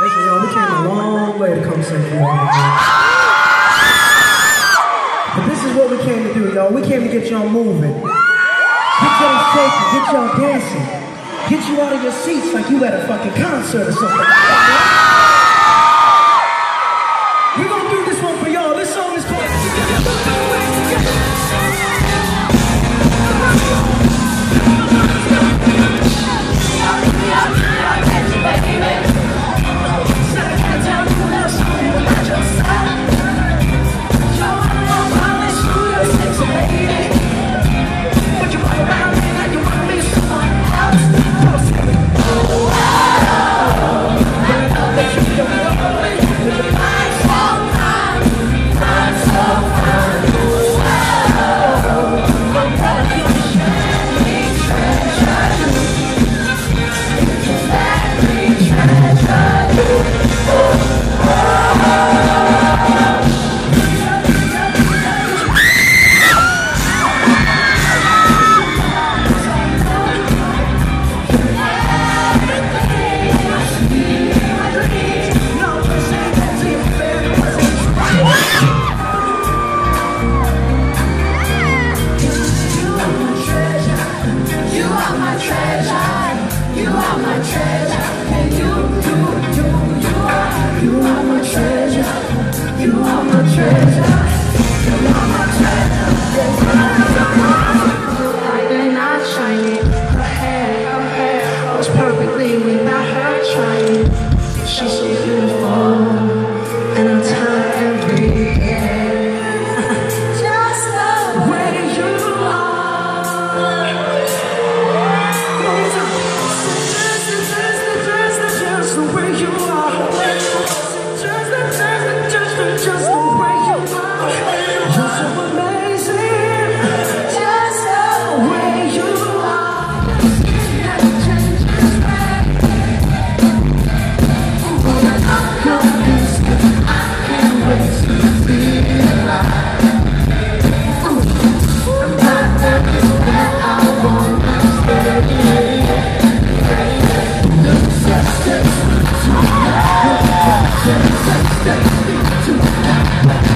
Listen, y'all, we came a long way to come for y'all. But this is what we came to do, y'all. We came to get y'all moving. Get y'all shaking, get y'all dancing. Get you out of your seats like you at a fucking concert or something. treasure. One, two, two,